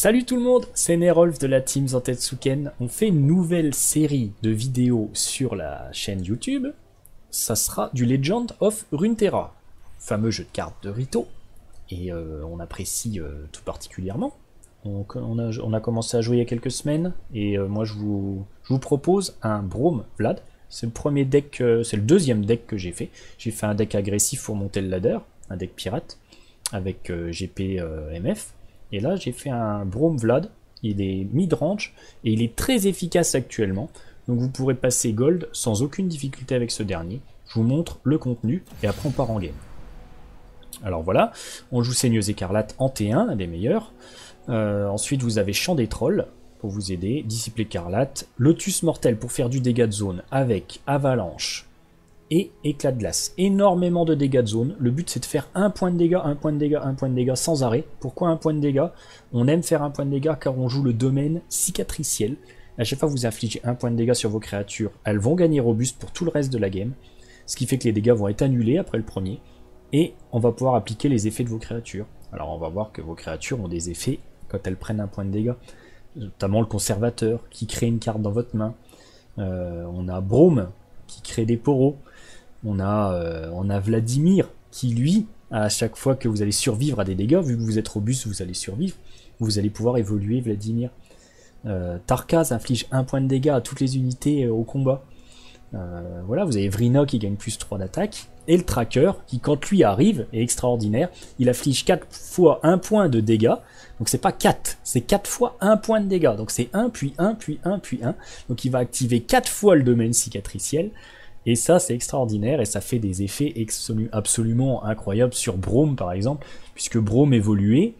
Salut tout le monde, c'est Nerolf de la team Zantetsuken. On fait une nouvelle série de vidéos sur la chaîne YouTube. Ça sera du Legend of Runeterra, fameux jeu de cartes de Rito. Et euh, on apprécie euh, tout particulièrement. On, a, commencé à jouer il y a quelques semaines. Et euh, moi je vous, je vous, propose un Brome Vlad. C'est le premier deck, c'est le deuxième deck que j'ai fait. J'ai fait un deck agressif pour monter le ladder, un deck pirate, avec GP MF. Et là, j'ai fait un Brome Vlad. Il est mid-range et il est très efficace actuellement. Donc vous pourrez passer gold sans aucune difficulté avec ce dernier. Je vous montre le contenu et après on part en game. Alors voilà, on joue Saigneuse Écarlate en T1, un des meilleurs. Euh, ensuite vous avez Champ des Trolls pour vous aider, Disciple Écarlate, Lotus Mortel pour faire du dégât de zone avec Avalanche, et éclat de glace. Énormément de dégâts de zone. Le but c'est de faire un point de dégâts, un point de dégâts, un point de dégâts sans arrêt. Pourquoi un point de dégâts? On aime faire un point de dégâts car on joue le domaine cicatriciel. À chaque fois que vous infligez un point de dégâts sur vos créatures, elles vont gagner robuste pour tout le reste de la game. Ce qui fait que les dégâts vont être annulés après le premier. Et on va pouvoir appliquer les effets de vos créatures. Alors on va voir que vos créatures ont des effets quand elles prennent un point de dégâts. Notamment le conservateur qui crée une carte dans votre main. Euh, on a Brome qui crée des poros. On a, euh, on a Vladimir qui, lui, à chaque fois que vous allez survivre à des dégâts, vu que vous êtes robuste, vous allez survivre, vous allez pouvoir évoluer Vladimir. Euh, Tarkaz inflige un point de dégâts à toutes les unités euh, au combat. Euh, voilà, vous avez Vrina qui gagne plus 3 d'attaque. Et le Tracker, qui quand lui arrive, est extraordinaire. Il afflige 4 fois 1 point de dégâts. Donc c'est pas 4, c'est 4 fois 1 point de dégâts. Donc c'est 1, puis 1, puis 1, puis 1. Donc il va activer 4 fois le domaine cicatriciel. Et ça, c'est extraordinaire et ça fait des effets absolument incroyables sur Brome, par exemple, puisque Brome évoluait.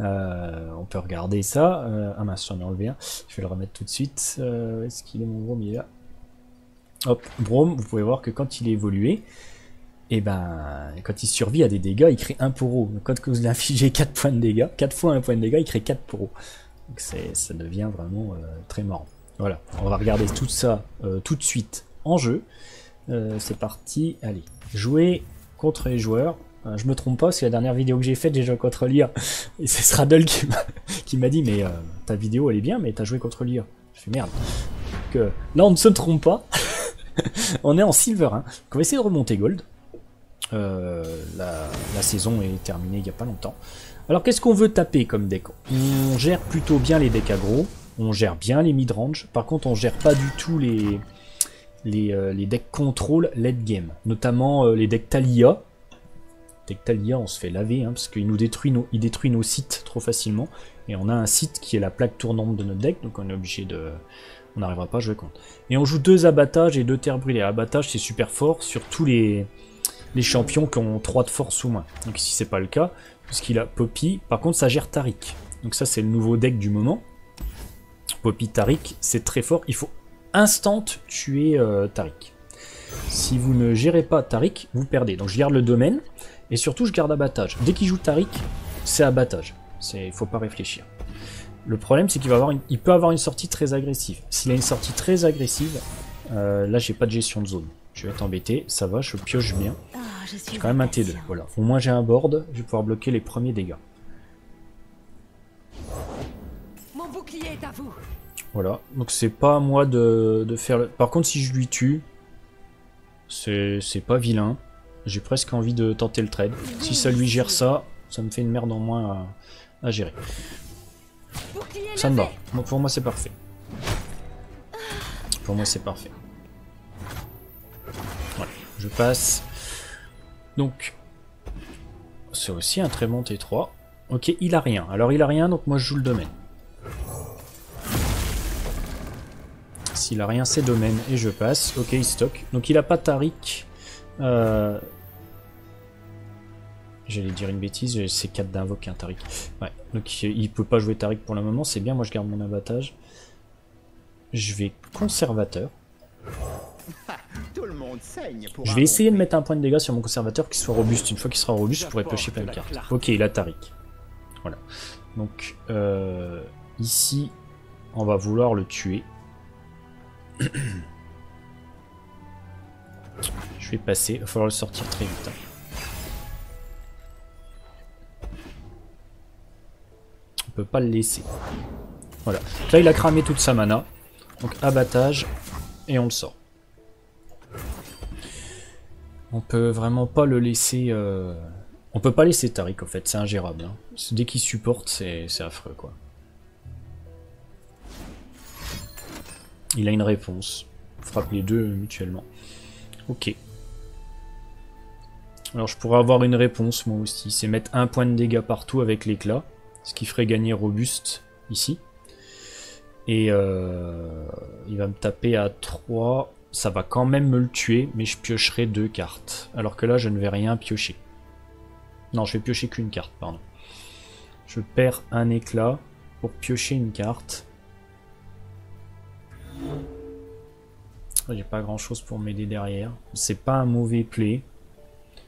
Euh, on peut regarder ça. Euh, ah mince, j'en ai enlevé un. Je vais le remettre tout de suite. Euh, Est-ce qu'il est mon Brome? Il est là. Hop, Brome, vous pouvez voir que quand il est et eh ben, quand il survit à des dégâts, il crée un poro. Quand vous l'infligez 4 points de dégâts, 4 fois un point de dégâts, il crée 4 poros. Donc ça devient vraiment très marrant. Voilà, on va regarder tout ça tout de suite en jeu. Euh, c'est parti, allez. Jouer contre les joueurs. Euh, je me trompe pas, c'est la dernière vidéo que j'ai faite, j'ai joué contre Lire. Et c'est Straddle qui m'a dit, mais euh, ta vidéo elle est bien, mais t'as joué contre Lire. Je fais merde. Que là on ne se trompe pas. on est en silver 1. on va essayer de remonter gold. La, la, saison est terminée il n'y a pas longtemps. Alors qu'est-ce qu'on veut taper comme deck? On gère plutôt bien les decks aggro, on gère bien les mid-range, par contre on gère pas du tout les, les, euh, les, decks contrôle late game, notamment euh, les decks Talia. Deck Talia, on se fait laver, hein, parce qu'il nous détruit nos, nos sites trop facilement, et on a un site qui est la plaque tournante de notre deck, donc on est obligé de... On n'arrivera pas à jouer contre. Et on joue deux abattages et deux terres brûlées. Abattage, c'est super fort sur tous les, les champions qui ont 3 de force ou moins. Donc ici c'est pas le cas, puisqu'il a Poppy. Par contre ça gère Tarik. Donc ça c'est le nouveau deck du moment. Poppy Tarik, c'est très fort. Il faut instant tuer euh, Tarik. Si vous ne gérez pas Tarik, vous perdez. Donc je garde le domaine, et surtout je garde abattage. Dès qu'il joue Tarik, c'est abattage. Il faut pas réfléchir. Le problème c'est qu'il va avoir il peut avoir une sortie très agressive. S'il a une sortie très agressive, euh, là j'ai pas de gestion de zone. Je vais être embêté, ça va, je pioche bien. Ah, j'ai quand même un T2, voilà. Au moins j'ai un board, je vais pouvoir bloquer les premiers dégâts. Mon bouclier est à vous. Voilà, donc c'est pas à moi de, faire... Le... Par contre si je lui tue, c'est pas vilain. J'ai presque envie de tenter le trade. Si ça lui gère ça, ça me fait une merde en moins à, à gérer. Ça me va. pour moi c'est parfait. Pour moi c'est parfait. Voilà, je passe. Donc, c'est aussi un très bon T3. Ok, il a rien. Alors il a rien, donc moi je joue le domaine. S'il a rien, c'est domaine, et je passe. Ok, il stock. Donc il a pas Tarik. Euh... J'allais dire une bêtise, c'est 4 d'invoque un Tarik. Ouais, donc il peut pas jouer Tarik pour le moment, c'est bien, moi je garde mon abattage. Je vais conservateur. Je vais essayer de mettre un point de dégâts sur mon conservateur qui soit robuste. Une fois qu'il sera robuste, je pourrais piocher plein de cartes. Ok, il a Tarik. Voilà. Donc, euh, ici, on va vouloir le tuer. je vais passer. Il va falloir le sortir très vite. Hein. peut pas le laisser. Voilà. Là, il a cramé toute sa mana. Donc, abattage. Et on le sort. On peut vraiment pas le laisser... Euh, on peut pas laisser Tariq, en fait. C'est ingérable. Hein. Dès qu'il supporte, c'est affreux, quoi. Il a une réponse. Frappe les deux mutuellement. Ok. Alors je pourrais avoir une réponse moi aussi. C'est mettre un point de dégâts partout avec l'éclat. Ce qui ferait gagner Robuste ici. Et euh, il va me taper à 3. Ça va quand même me le tuer, mais je piocherai deux cartes. Alors que là, je ne vais rien piocher. Non, je vais piocher qu'une carte, pardon. Je perds un éclat pour piocher une carte. J'ai pas grand chose pour m'aider derrière. C'est pas un mauvais play.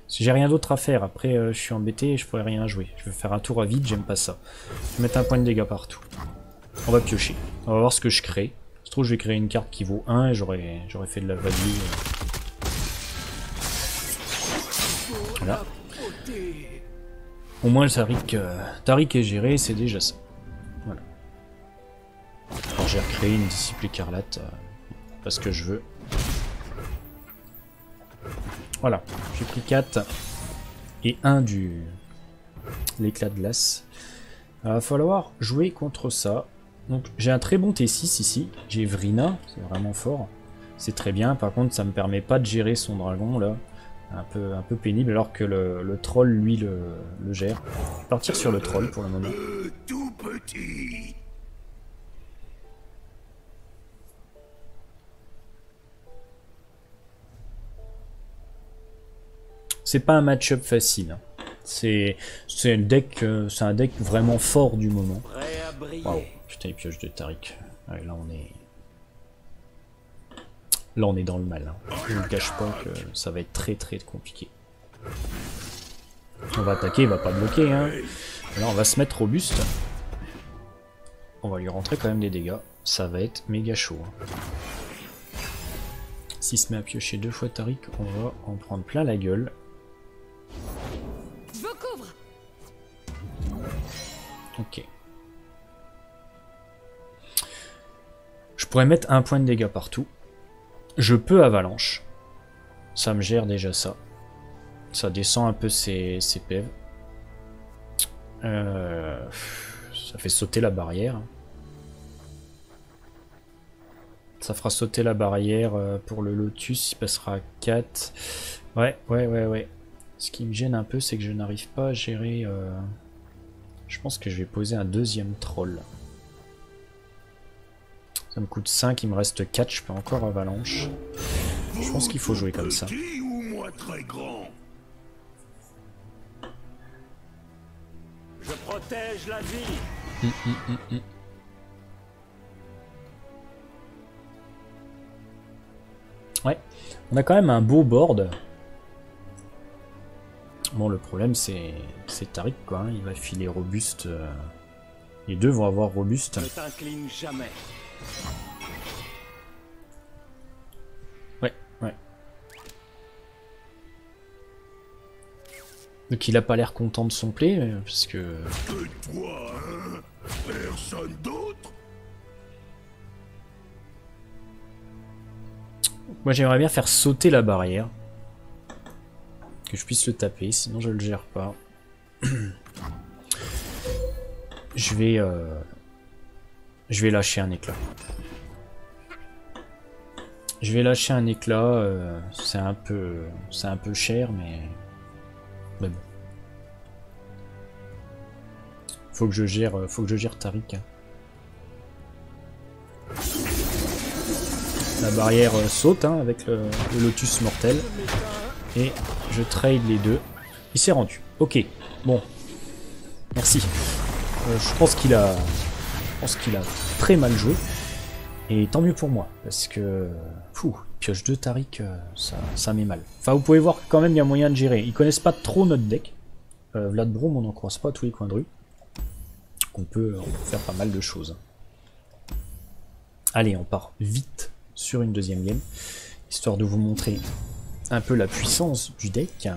Si j'ai rien d'autre à faire, après euh, je suis embêté et je pourrais rien jouer. Je vais faire un tour à vide, j'aime pas ça. Je vais mettre un point de dégâts partout. On va piocher. On va voir ce que je crée. Je trouve que je vais créer une carte qui vaut 1 et j'aurais fait de la value. Voilà. Au moins Tariq, euh, Tariq est géré, c'est déjà ça. J'ai recréé une discipline écarlate parce que je veux. Voilà, j'ai pris 4 et 1 du l'éclat de glace. Il va falloir jouer contre ça. Donc j'ai un très bon T6 ici. J'ai Vrina, c'est vraiment fort. C'est très bien, par contre ça me permet pas de gérer son dragon là. Un peu, un peu pénible alors que le, troll lui le, le gère. partir sur le troll pour le moment. Tout petit. C'est pas un match-up facile. C'est un deck, euh, un deck vraiment fort du moment. Wow. Putain, les pioches de Tariq. là on est, là on est dans le mal. Hein. Je ne cache pas que ça va être très très compliqué. On va attaquer, il va pas bloquer. Hein. Là on va se mettre robuste. On va lui rentrer quand même des dégâts. Ça va être méga chaud. Hein. S'il se met à piocher deux fois Tariq, on va en prendre plein la gueule. Ok. Je pourrais mettre un point de dégâts partout. Je peux avalanche. Ça me gère déjà ça. Ça descend un peu ses, ses euh, ça fait sauter la barrière. Ça fera sauter la barrière euh, pour le Lotus. Il passera à 4. Ouais, ouais, ouais, ouais. Ce qui me gêne un peu, c'est que je n'arrive pas à gérer... Euh, je pense que je vais poser un deuxième troll. Ça me coûte 5, il me reste 4, je peux encore avalanche. Je pense qu'il faut jouer comme ça. Je protège la vie. Hum, hum, hum, ouais, on a quand même un beau board. Bon, le problème, c'est Tariq, quoi. Hein. Il va filer robuste. Euh, les deux vont avoir robuste. jamais. Ouais, ouais. Donc il a pas l'air content de son play, euh, parce que... toi, hein Personne d'autre? Moi j'aimerais bien faire sauter la barrière que je puisse le taper, sinon je le gère pas. je vais... Euh, je vais lâcher un éclat. Je vais lâcher un éclat, euh, c'est un peu c'est un peu cher mais mais bon. Faut que je gère faut que je gère Tariq. Hein. La barrière euh, saute hein, avec le lotus mortel. Et je trade les deux. Il s'est rendu. Ok. Bon. Merci. Euh, je pense qu'il a... Je pense qu'il a très mal joué. Et tant mieux pour moi. Parce que... Pioche 2 Tariq, euh, ça, ça met mal. Enfin, vous pouvez voir quand même il y a moyen de gérer. Ils connaissent pas trop notre deck. Euh, Vlad Brom, on n'en croise pas tous les coins de rue. On peut faire pas mal de choses. Allez, on part vite sur une deuxième game. Histoire de vous montrer un peu la puissance du deck.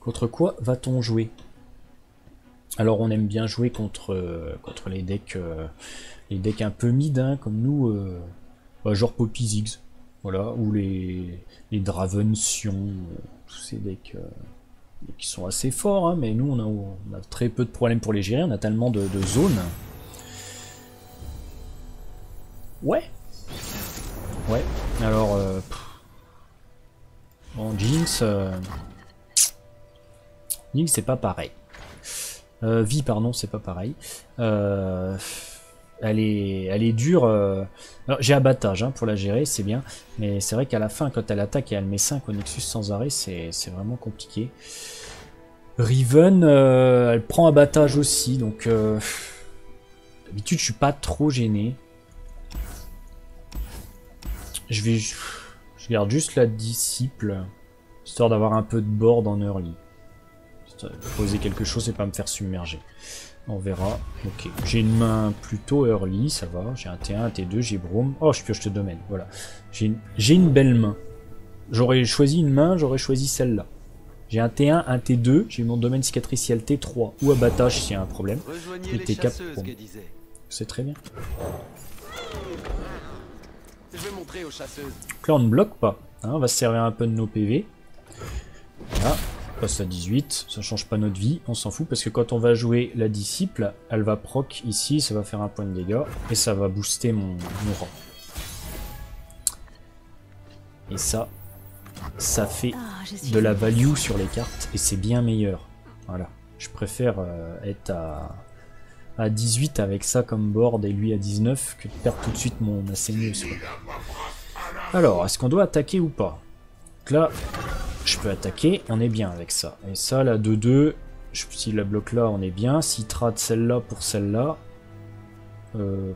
Contre quoi va-t-on jouer? Alors on aime bien jouer contre, euh, contre les decks euh, les decks un peu mid, hein, comme nous, euh, bah, genre Poppy Ziggs, voilà, ou les, les Draven Sion, tous ces decks qui sont assez forts, hein, mais nous on a, très peu de problèmes pour les gérer, on a tellement de zones. Ouais. Ouais. Alors, euh, bon, Jinx, euh, c'est pas pareil. Euh, vie, pardon, c'est pas pareil. Euh, elle est, elle est dure. Euh... J'ai abattage hein, pour la gérer, c'est bien. Mais c'est vrai qu'à la fin, quand elle attaque et elle met 5 au Nexus sans arrêt, c'est vraiment compliqué. Riven, elle prend abattage aussi, donc d'habitude je suis pas trop gêné. Je vais, je garde juste la disciple, histoire d'avoir un peu de board en early. Poser quelque chose et pas me faire submerger. On verra. Ok, j'ai une main plutôt early, ça va. J'ai un T1, un T2, j'ai Brome. Oh, je pioche le domaine, voilà. J'ai une... une belle main. J'aurais choisi une main, j'aurais choisi celle-là. J'ai un T1, un T2, j'ai mon domaine cicatriciel T3 ou abattage s'il y a un problème. Et T4 C'est très bien. Je vais montrer aux chasseuses. Donc là on ne bloque pas. Hein, on va se servir un peu de nos PV. Voilà. On passe à 18. Ça change pas notre vie. On s'en fout parce que quand on va jouer la disciple, elle va proc ici. Ça va faire un point de dégâts. Et ça va booster mon, mon rang. Et ça, ça fait de la value sur les cartes et c'est bien meilleur. Voilà. Je préfère euh, être à, à 18 avec ça comme board et lui à 19 que de perdre tout de suite mon Asenius. Alors, est-ce qu'on doit attaquer ou pas? Donc là, je peux attaquer, on est bien avec ça. Et ça, la 2-2, s'il la bloque là, on est bien. S'il trade celle-là pour celle-là... Euh,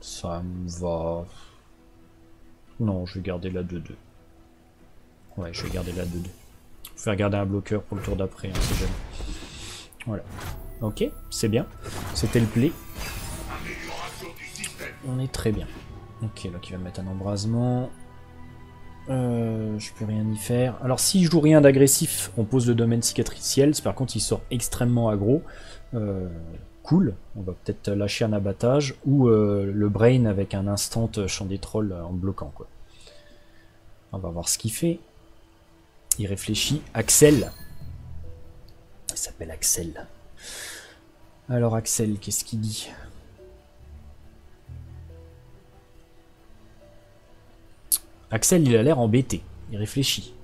ça me va... Non, je vais garder la 2-2. Ouais, je vais garder la 2-2. Faire garder un bloqueur pour le tour d'après, hein, c'est jamais. Voilà. Ok, c'est bien. C'était le play. On est très bien. Ok, là qui va mettre un embrasement. Euh, je peux rien y faire. Alors si je joue rien d'agressif, on pose le domaine cicatriciel. Par contre, il sort extrêmement aggro. Euh, cool. On va peut-être lâcher un abattage ou euh, le brain avec un instant champ des trolls en bloquant quoi. On va voir ce qu'il fait. Il réfléchit. Axel. Il s'appelle Axel. Alors Axel, qu'est-ce qu'il dit? Axel, il a l'air embêté. Il réfléchit.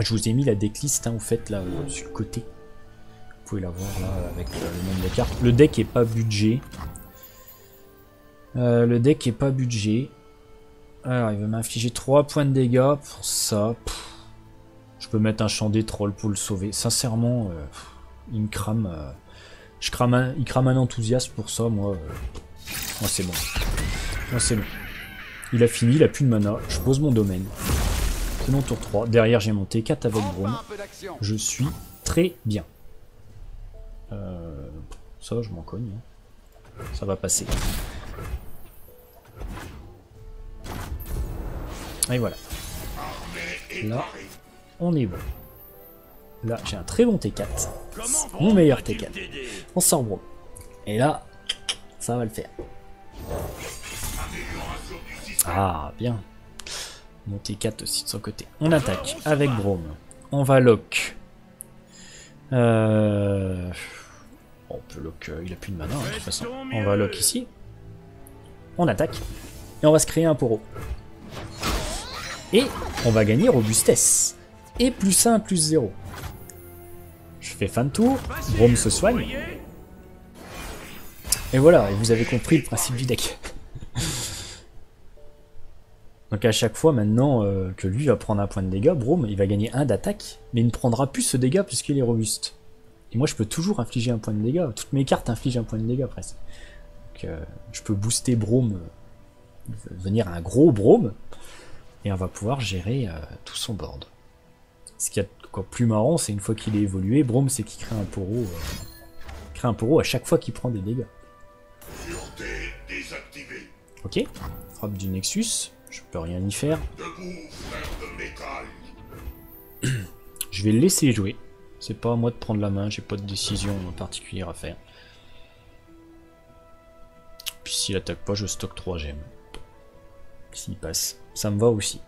Je vous ai mis la decklist, hein, faites là, euh, sur le côté. Vous pouvez la voir là, avec euh, le nombre de cartes. Le deck est pas budget. Euh, le deck est pas budget. Alors, il va m'infliger 3 points de dégâts pour ça. je peux mettre un champ des trolls pour le sauver. Sincèrement, euh, il me crame. Euh, je crame un, il crame un enthousiasme pour ça, moi. Euh, moi, c'est bon. Moi, c'est bon. Il a fini, il a plus de mana. Je pose mon domaine. C'est mon tour 3. Derrière, j'ai monté 4 avec Brome. Je suis très bien. ça, je m'en cogne. Hein. Ça va passer. Et voilà. Là, on est bon. Là, j'ai un très bon T4. Mon meilleur T4. On sort Bro. Et là, ça va le faire. Ah, bien. Mon T4 aussi de son côté. On attaque avec Brome. On va lock. Euh... On peut lock... Euh, il a plus de mana, hein, de toute façon. On va lock ici. On attaque. Et on va se créer un poro. Et on va gagner robustesse. Et plus 1, plus 0. Je fais fin de tour, Brome se soigne. Et voilà, vous avez compris le principe du deck. Donc à chaque fois maintenant euh, que lui va prendre un point de dégâts, Brome il va gagner un d'attaque, mais il ne prendra plus ce dégât puisqu'il est robuste. Et moi je peux toujours infliger un point de dégâts, toutes mes cartes infligent un point de dégâts presque. Donc euh, je peux booster Brome, euh, venir un gros Brome, et on va pouvoir gérer euh, tout son board. Ce qui est encore plus marrant, c'est une fois qu'il est évolué, Brome c'est qu'il crée un poro, euh, crée un poro à chaque fois qu'il prend des dégâts. Ok, frappe du Nexus, Je peux rien y faire. Je vais le laisser jouer. C'est pas à moi de prendre la main, j'ai pas de décision particulière à faire. Puis s'il attaque pas, je stocke 3 gemmes. S'il passe, ça me va aussi.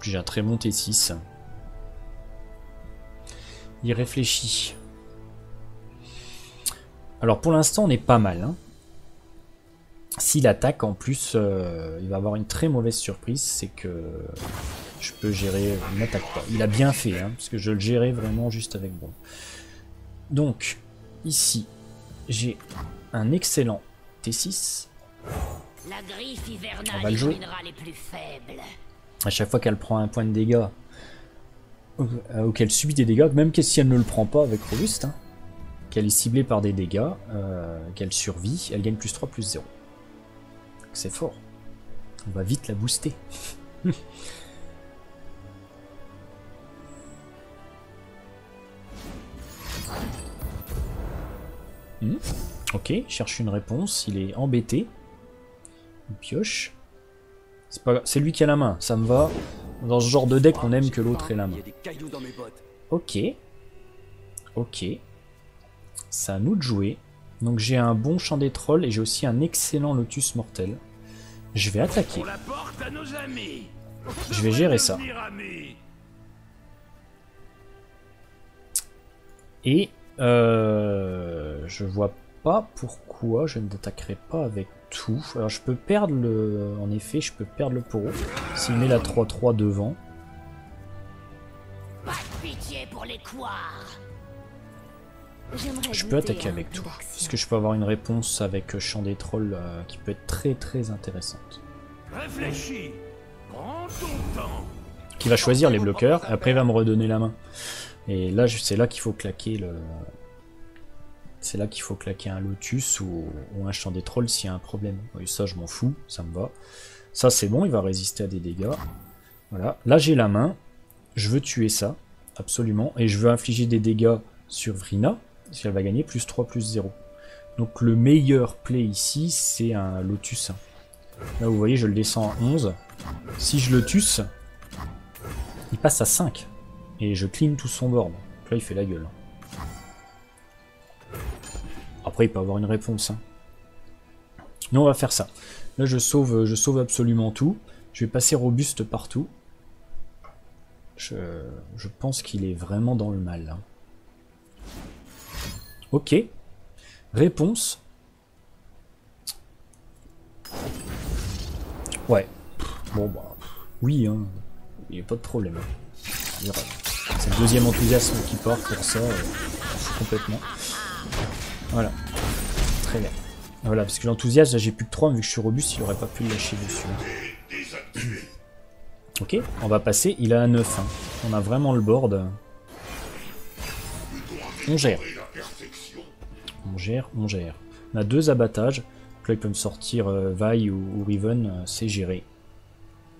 J'ai un très bon T6. Il réfléchit. Alors pour l'instant on est pas mal. Hein. S'il attaque en plus, euh, il va avoir une très mauvaise surprise, c'est que je peux gérer... Il n'attaque pas. Il a bien fait, hein, parce que je le gérais vraiment juste avec bon. Donc, ici, j'ai un excellent T6. La griffe hivernale On va le jouer. les plus faibles. À chaque fois qu'elle prend un point de dégâts, ou euh, qu'elle subit des dégâts, même que si elle ne le prend pas avec Robuste, hein, qu'elle est ciblée par des dégâts, euh, qu'elle survit, elle gagne plus 3, plus 0. C'est fort. On va vite la booster. Hmm, Ok, il cherche une réponse, il est embêté. Pioche. C'est pas... lui qui a la main, ça me va. Dans ce genre de deck, on aime que l'autre ait la main. Ok. Ok. C'est à nous de jouer. Donc j'ai un bon champ des trolls et j'ai aussi un excellent lotus mortel. Je vais attaquer. Je vais gérer ça. Et euh, je vois pas pourquoi je n'attaquerai pas avec tout. Alors je peux perdre le... En effet, je peux perdre le poro. S'il met la 3-3 devant. Pas de pitié pour les. Je peux attaquer avec tout. Puisque je peux avoir une réponse avec euh, champ des trolls euh, qui peut être très très intéressante. Réfléchis. Prends ton temps. Qui va choisir les bloqueurs, et après il va me redonner la main. Et là, c'est là qu'il faut claquer le... C'est là qu'il faut claquer un lotus ou, un champ des trolls s'il y a un problème. Oui, ça, je m'en fous, ça me va. Ça, c'est bon, il va résister à des dégâts. Voilà. Là, j'ai la main. Je veux tuer ça, absolument. Et je veux infliger des dégâts sur Vrina, parce qu'elle va gagner plus 3, plus 0. Donc le meilleur play ici, c'est un lotus. Là, vous voyez, je le descends à 11. Si je le tuce, il passe à 5. Et je clean tout son board. Donc là, il fait la gueule. Après, il peut avoir une réponse. hein. Nous, on va faire ça. Là, je sauve, je sauve absolument tout. Je vais passer robuste partout. Je, je pense qu'il est vraiment dans le mal. là. Ok. Réponse. Ouais. Bon, bah. Oui, hein. Il n'y a pas de problème. C'est le deuxième enthousiasme qui part pour ça. euh, complètement. Voilà. Très bien. Voilà, parce que l'enthousiasme, là, j'ai plus que 3, vu que je suis robuste, il aurait pas pu le lâcher dessus. hein. Ok, on va passer. Il a un 9. hein. On a vraiment le board. On gère. On gère, on gère. On a deux abattages. Donc Là, il peut me sortir euh, Vi ou, ou Riven, euh, c'est géré.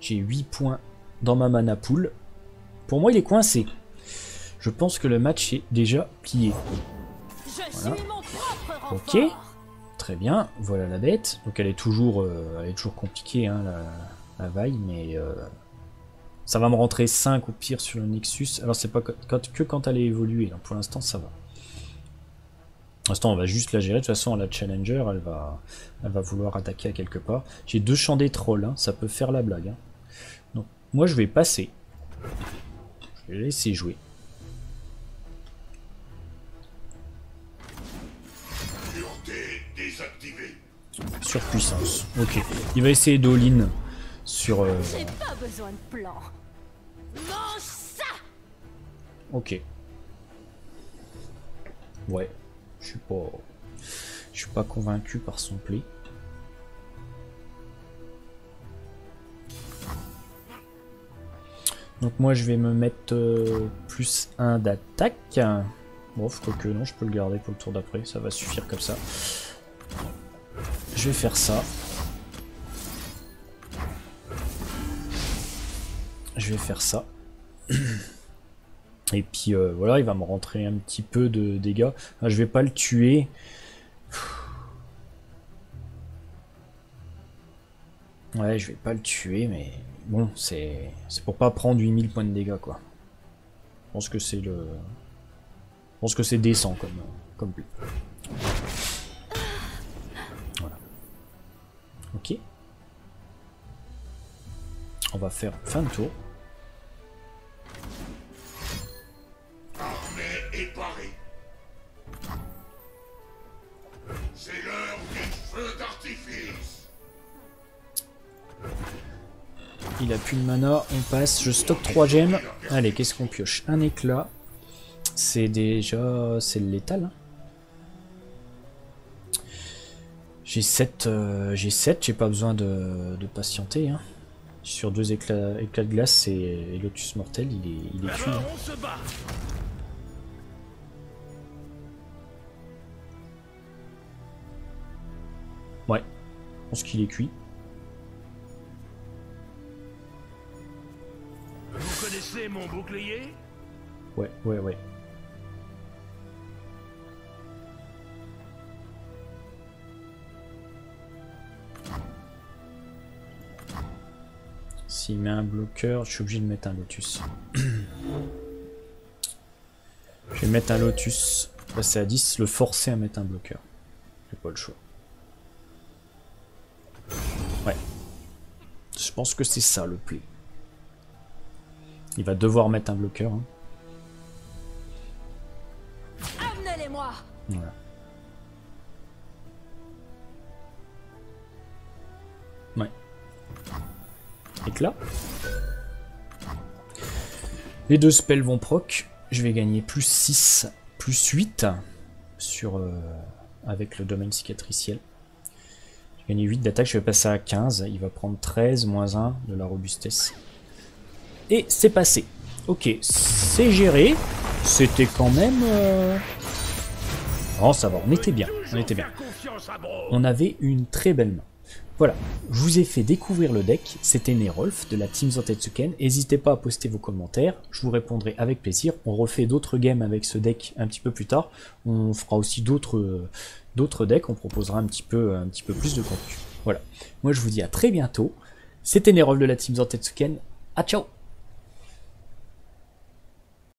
J'ai 8 points dans ma mana pool. Pour moi, il est coincé. Je pense que le match est déjà plié. Voilà. Ok. Très bien, voilà la bête. Donc elle est toujours, euh, elle est toujours compliquée, hein, la, la vaille, mais euh, ça va me rentrer 5 au pire sur le Nexus. Alors c'est pas que quand, que quand elle est évoluée, donc pour l'instant ça va. Pour l'instant on va juste la gérer, de toute façon la Challenger elle va, elle va vouloir attaquer à quelque part. J'ai deux champs des trolls, hein, ça peut faire la blague. hein. Donc moi je vais passer. Je vais laisser jouer. Surpuissance. Ok. Il va essayer d'all-in sur... euh, pas besoin de plan. Mange ça Ok. Ouais. Je suis pas... Je suis pas convaincu par son play. Donc moi je vais me mettre euh, plus 1 d'attaque. Bon, je crois que non, je peux le garder pour le tour d'après, ça va suffire comme ça. Je vais faire ça. Je vais faire ça. Et puis euh, voilà, il va me rentrer un petit peu de dégâts. Ah, je vais pas le tuer. Ouais, je vais pas le tuer, mais bon, c'est c'est pour pas prendre 8000 points de dégâts, quoi. Je pense que c'est le... Je pense que c'est décent comme, comme Ok. On va faire fin de tour. Armée et parée. C'est l'heure des feux d'artifice. Il a plus de mana, on passe, je stocke 3 gemmes. Allez, qu'est-ce qu'on pioche? Un éclat. C'est déjà... c'est le létal. hein. J'ai 7, euh, j'ai 7, j'ai pas besoin de, de patienter. Hein. Sur deux éclats, éclats de glace et, et Lotus Mortel, il est, il est cuit. Hein. Ouais, je pense qu'il est cuit. Vous connaissez mon bouclier? Ouais, ouais, ouais. S'il met un bloqueur, je suis obligé de mettre un lotus. je vais mettre un lotus, passer à 10, le forcer à mettre un bloqueur. J'ai pas le choix. Ouais. Je pense que c'est ça le play. Il va devoir mettre un bloqueur. hein. Les deux spells vont proc. Je vais gagner plus 6, plus 8 sur, euh, avec le domaine cicatriciel. J'ai gagné 8 d'attaque, je vais passer à 15. Il va prendre 13, moins 1 de la robustesse. Et c'est passé. Ok, c'est géré. C'était quand même... euh, Oh, ça va, on était bien. On avait une très belle main. Voilà, je vous ai fait découvrir le deck, c'était Nerolf de la Team Zantetsuken. N'hésitez pas à poster vos commentaires, je vous répondrai avec plaisir. On refait d'autres games avec ce deck un petit peu plus tard. On fera aussi d'autres euh, decks, on proposera un petit, peu, un petit peu plus de contenu. Voilà, moi je vous dis à très bientôt. C'était Nerolf de la Team Zantetsuken. À ciao